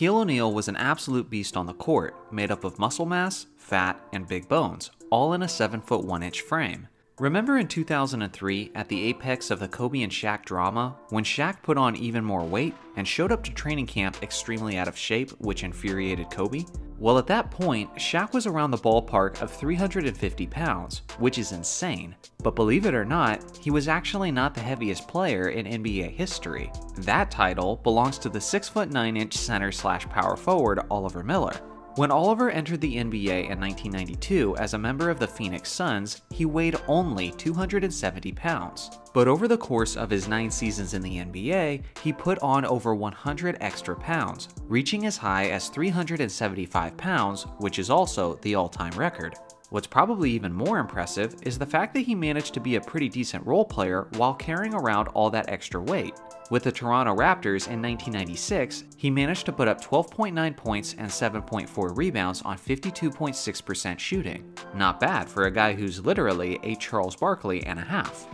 Shaquille O'Neal was an absolute beast on the court, made up of muscle mass, fat, and big bones, all in a 7 foot 1 inch frame. Remember in 2003, at the apex of the Kobe and Shaq drama, when Shaq put on even more weight and showed up to training camp extremely out of shape, which infuriated Kobe? Well, at that point, Shaq was around the ballpark of 350 pounds, which is insane. But believe it or not, he was actually not the heaviest player in NBA history. That title belongs to the 6'9 inch center slash power forward Oliver Miller. When Oliver entered the NBA in 1992 as a member of the Phoenix Suns, he weighed only 270 pounds. But over the course of his nine seasons in the NBA, he put on over 100 extra pounds, reaching as high as 375 pounds, which is also the all time record. What's probably even more impressive is the fact that he managed to be a pretty decent role player while carrying around all that extra weight. With the Toronto Raptors in 1996, he managed to put up 12.9 points and 7.4 rebounds on 52.6% shooting. Not bad for a guy who's literally a Charles Barkley and a half.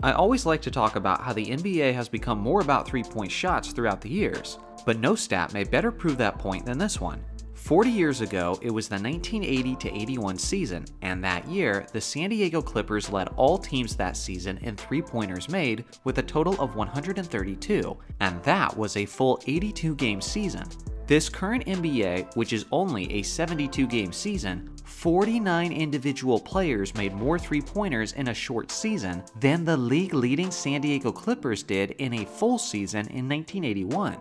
I always like to talk about how the NBA has become more about three point shots throughout the years, but no stat may better prove that point than this one. 40 years ago, it was the 1980 to 81 season, and that year, the San Diego Clippers led all teams that season in three pointers made with a total of 132, and that was a full 82 game season. This current NBA, which is only a 72 game season, 49 individual players made more three pointers in a short season than the league leading San Diego Clippers did in a full season in 1981.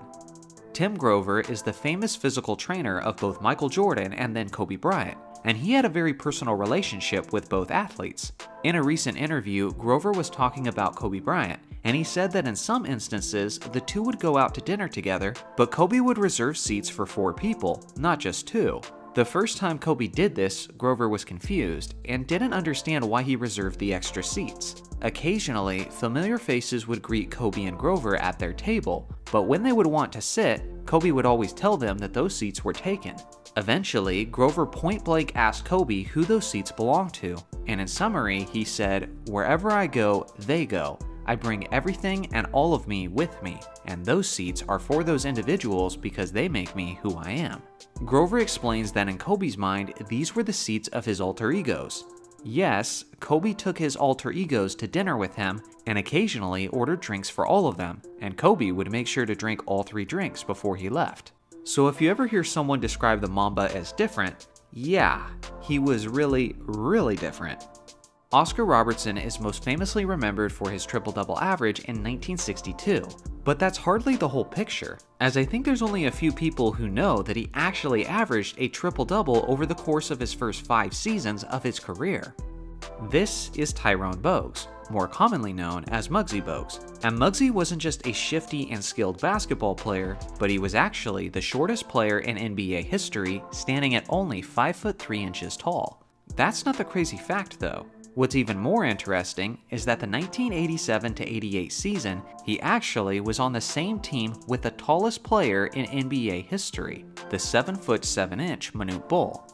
Tim Grover is the famous physical trainer of both Michael Jordan and then Kobe Bryant, and he had a very personal relationship with both athletes. In a recent interview, Grover was talking about Kobe Bryant, and he said that in some instances, the two would go out to dinner together, but Kobe would reserve seats for four people, not just two. The first time Kobe did this, Grover was confused and didn't understand why he reserved the extra seats. Occasionally, familiar faces would greet Kobe and Grover at their table, but when they would want to sit, Kobe would always tell them that those seats were taken. Eventually, Grover point blank asked Kobe who those seats belonged to, and in summary, he said, Wherever I go, they go. I bring everything and all of me with me, and those seats are for those individuals because they make me who I am. Grover explains that in Kobe's mind, these were the seats of his alter egos. Yes, Kobe took his alter egos to dinner with him and occasionally ordered drinks for all of them, and Kobe would make sure to drink all three drinks before he left. So if you ever hear someone describe the Mamba as different, yeah, he was really, really different. Oscar Robertson is most famously remembered for his triple double average in 1962, but that's hardly the whole picture, as I think there's only a few people who know that he actually averaged a triple double over the course of his first five seasons of his career. This is Tyrone Bogues, more commonly known as Muggsy Bogues. And Muggsy wasn't just a shifty and skilled basketball player, but he was actually the shortest player in NBA history, standing at only 5 foot 3 inches tall. That's not the crazy fact though. What's even more interesting is that the 1987 88 season, he actually was on the same team with the tallest player in NBA history, the 7 foot 7 inch Manute Bol.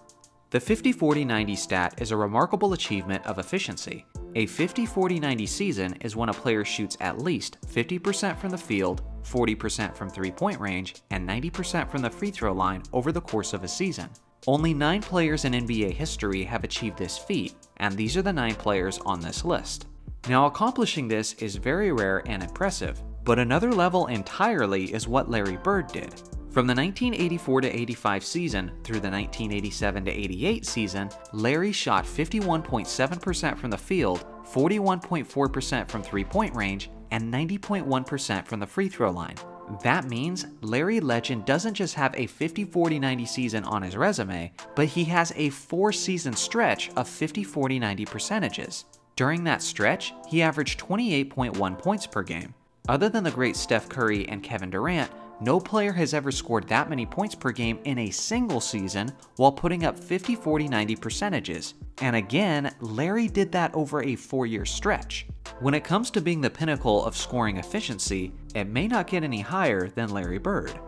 The 50 40 90 stat is a remarkable achievement of efficiency. A 50 40 90 season is when a player shoots at least 50% from the field, 40% from three point range, and 90% from the free throw line over the course of a season. Only 9 players in NBA history have achieved this feat, and these are the 9 players on this list. Now, accomplishing this is very rare and impressive, but another level entirely is what Larry Bird did. From the 1984 to 85 season through the 1987 to 88 season, Larry shot 51.7% from the field, 41.4% from three point range, and 90.1% from the free throw line. That means Larry Legend doesn't just have a 50 40 90 season on his resume, but he has a four season stretch of 50 40 90 percentages. During that stretch, he averaged 28.1 points per game. Other than the great Steph Curry and Kevin Durant, no player has ever scored that many points per game in a single season while putting up 50 40 90 percentages. And again, Larry did that over a four year stretch. When it comes to being the pinnacle of scoring efficiency, it may not get any higher than Larry Bird.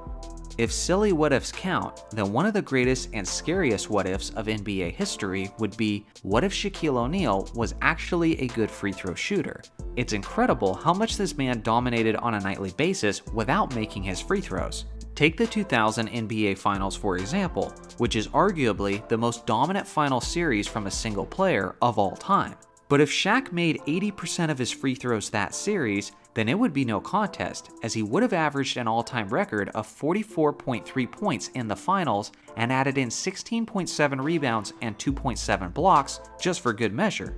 If silly what ifs count, then one of the greatest and scariest what ifs of NBA history would be what if Shaquille O'Neal was actually a good free throw shooter? It's incredible how much this man dominated on a nightly basis without making his free throws. Take the 2000 NBA Finals for example, which is arguably the most dominant final series from a single player of all time. But if Shaq made 80% of his free throws that series, then it would be no contest, as he would have averaged an all time record of 44.3 points in the finals and added in 16.7 rebounds and 2.7 blocks just for good measure.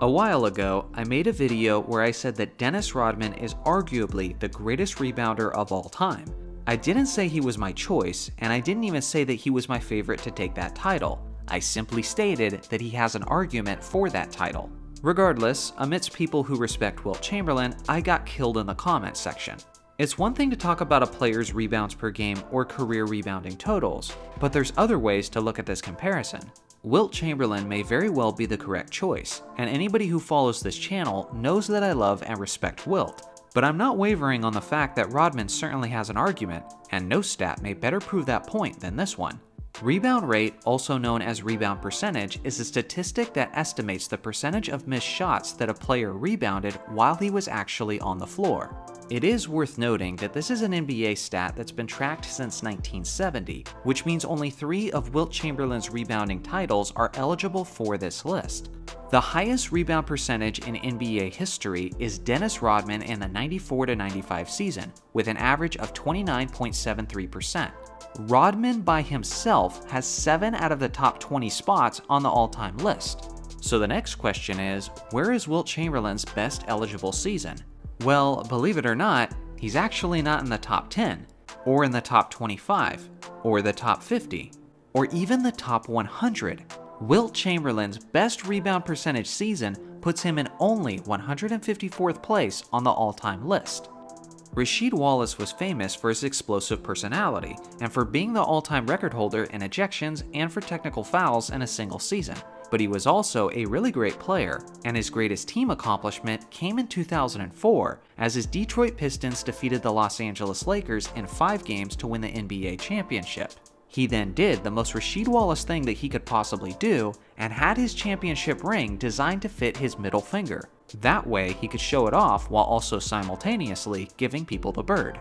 A while ago, I made a video where I said that Dennis Rodman is arguably the greatest rebounder of all time. I didn't say he was my choice, and I didn't even say that he was my favorite to take that title. I simply stated that he has an argument for that title. Regardless, amidst people who respect Wilt Chamberlain, I got killed in the comments section. It's one thing to talk about a player's rebounds per game or career rebounding totals, but there's other ways to look at this comparison. Wilt Chamberlain may very well be the correct choice, and anybody who follows this channel knows that I love and respect Wilt, but I'm not wavering on the fact that Rodman certainly has an argument, and no stat may better prove that point than this one. Rebound rate, also known as rebound percentage, is a statistic that estimates the percentage of missed shots that a player rebounded while he was actually on the floor. It is worth noting that this is an NBA stat that's been tracked since 1970, which means only three of Wilt Chamberlain's rebounding titles are eligible for this list. The highest rebound percentage in NBA history is Dennis Rodman in the 94 95 season, with an average of 29.73%. Rodman by himself has 7 out of the top 20 spots on the all time list. So the next question is where is Wilt Chamberlain's best eligible season? Well, believe it or not, he's actually not in the top 10, or in the top 25, or the top 50, or even the top 100. Wilt Chamberlain's best rebound percentage season puts him in only 154th place on the all time list. Rasheed Wallace was famous for his explosive personality and for being the all time record holder in ejections and for technical fouls in a single season. But he was also a really great player, and his greatest team accomplishment came in 2004 as his Detroit Pistons defeated the Los Angeles Lakers in five games to win the NBA championship. He then did the most Rasheed Wallace thing that he could possibly do and had his championship ring designed to fit his middle finger. That way, he could show it off while also simultaneously giving people the bird.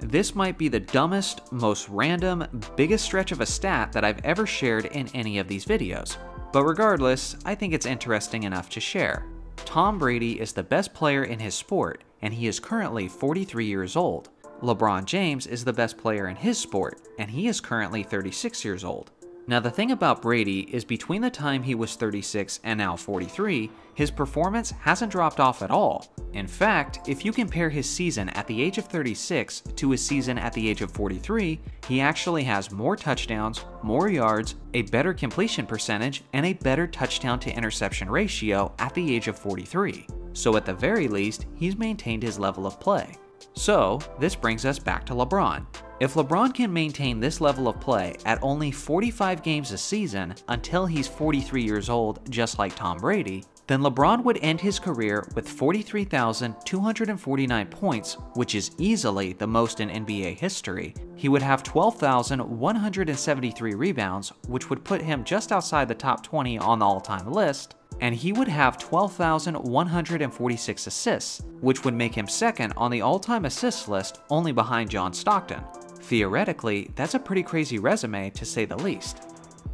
This might be the dumbest, most random, biggest stretch of a stat that I've ever shared in any of these videos, but regardless, I think it's interesting enough to share. Tom Brady is the best player in his sport, and he is currently 43 years old. LeBron James is the best player in his sport, and he is currently 36 years old. Now, the thing about Brady is between the time he was 36 and now 43, his performance hasn't dropped off at all. In fact, if you compare his season at the age of 36 to his season at the age of 43, he actually has more touchdowns, more yards, a better completion percentage, and a better touchdown to interception ratio at the age of 43. So, at the very least, he's maintained his level of play. So, this brings us back to LeBron. If LeBron can maintain this level of play at only 45 games a season until he's 43 years old, just like Tom Brady, then LeBron would end his career with 43,249 points, which is easily the most in NBA history. He would have 12,173 rebounds, which would put him just outside the top 20 on the all time list, and he would have 12,146 assists, which would make him second on the all time assists list only behind John Stockton. Theoretically, that's a pretty crazy resume to say the least.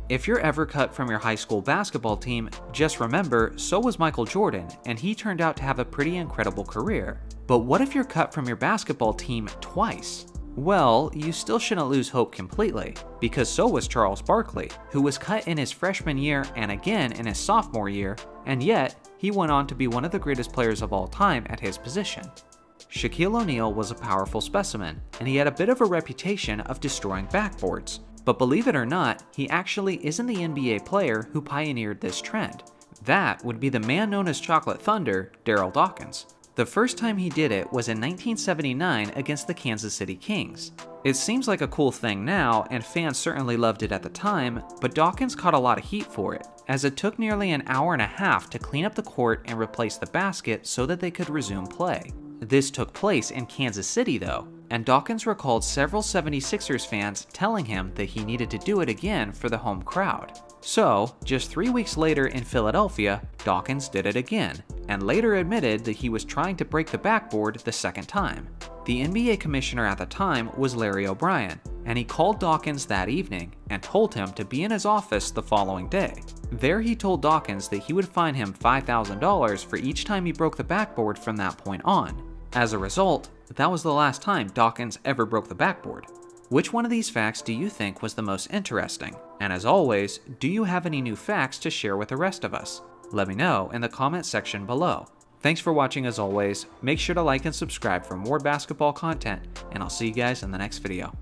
If you're ever cut from your high school basketball team, just remember, so was Michael Jordan, and he turned out to have a pretty incredible career. But what if you're cut from your basketball team twice? Well, you still shouldn't lose hope completely, because so was Charles Barkley, who was cut in his freshman year and again in his sophomore year, and yet he went on to be one of the greatest players of all time at his position. Shaquille O'Neal was a powerful specimen, and he had a bit of a reputation of destroying backboards. But believe it or not, he actually isn't the NBA player who pioneered this trend. That would be the man known as Chocolate Thunder, Darryl Dawkins. The first time he did it was in 1979 against the Kansas City Kings. It seems like a cool thing now, and fans certainly loved it at the time, but Dawkins caught a lot of heat for it, as it took nearly an hour and a half to clean up the court and replace the basket so that they could resume play. This took place in Kansas City, though, and Dawkins recalled several 76ers fans telling him that he needed to do it again for the home crowd. So, just three weeks later in Philadelphia, Dawkins did it again, and later admitted that he was trying to break the backboard the second time. The NBA commissioner at the time was Larry O'Brien, and he called Dawkins that evening and told him to be in his office the following day. There, he told Dawkins that he would fine him $5,000 for each time he broke the backboard from that point on. As a result, that was the last time Dawkins ever broke the backboard. Which one of these facts do you think was the most interesting? And as always, do you have any new facts to share with the rest of us? Let me know in the comment section below. Thanks for watching as always, make sure to like and subscribe for more basketball content, and I'll see you guys in the next video.